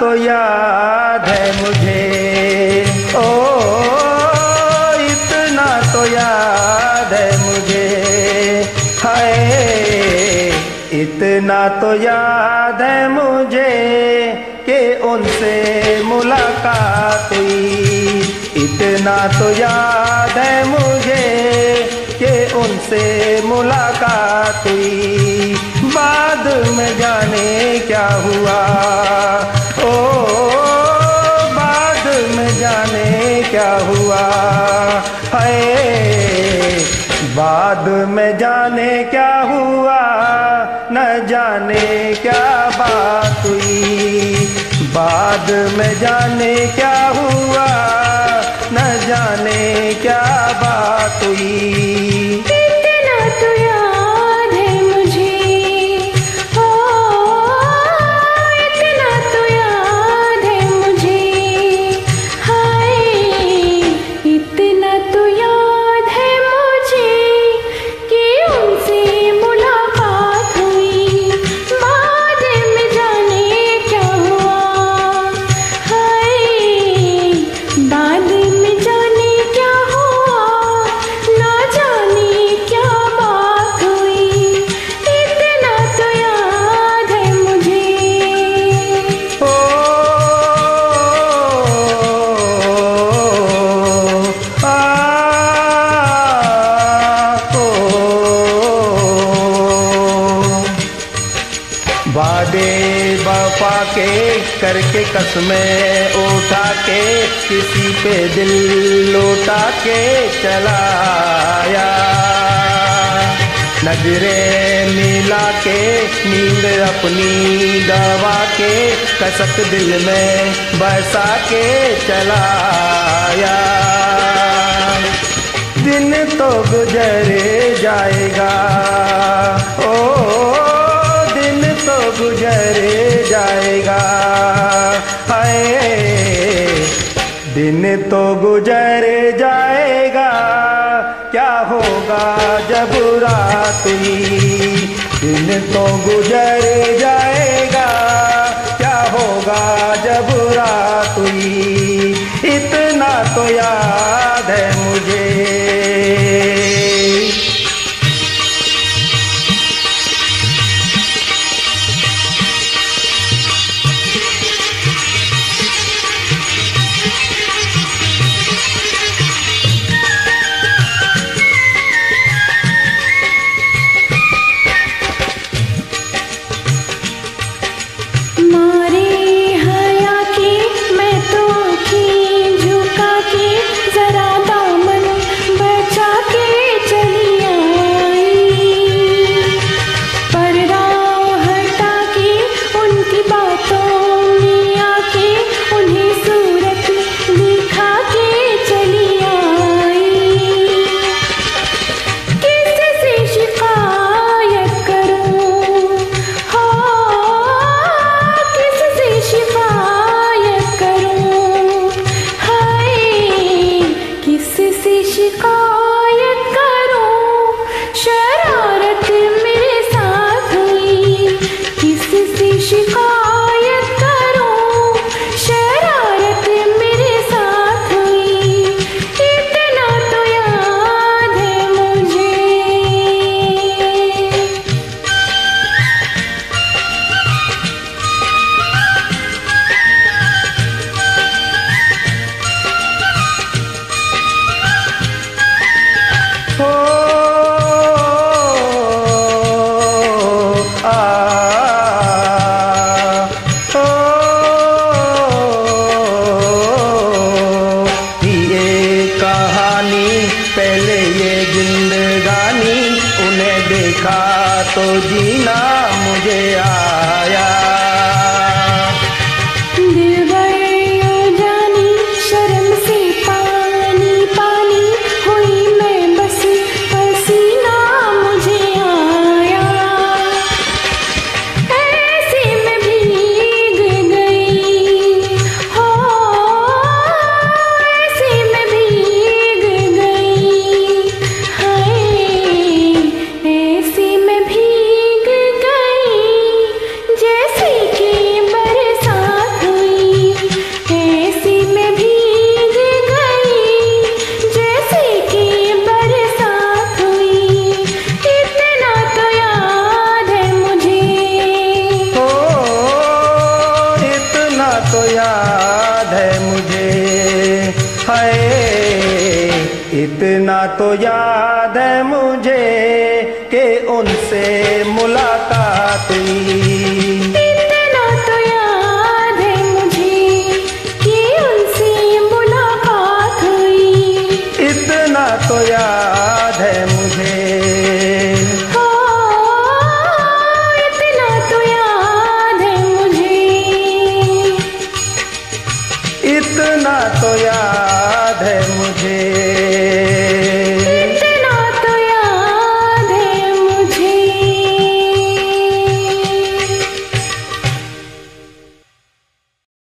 तो याद है मुझे। ओ, इतना तो याद है मुझे। हाय, इतना तो याद है मुझे कि उनसे मुलाकात हुई। इतना तो याद है मुझे कि उनसे मुलाकात हुई। बाद में जाने क्या हुआ? जाने क्या बात हुई? बाद में जाने क्या हुआ? न जाने क्या बात हुई? वादे वफा के करके कसमें उठा के किसी पे दिल लौटा के चलाया। नजरे मिला के नींद अपनी दवा के कसक दिल में बसा के चलाया। दिन तो गुजरे जाएगा। दिन तो गुजर जाएगा। क्या होगा जब रात हुई दिन तो गुजर जाएगा। क्या होगा जब रात हुई इतना तो याद तो जीना मुझे आया। तो याद है मुझे कि उनसे मुलाकात हुई। इतना तो याद है मुझे इतना तो याद है मुझे। इतना तो याद है मुझे।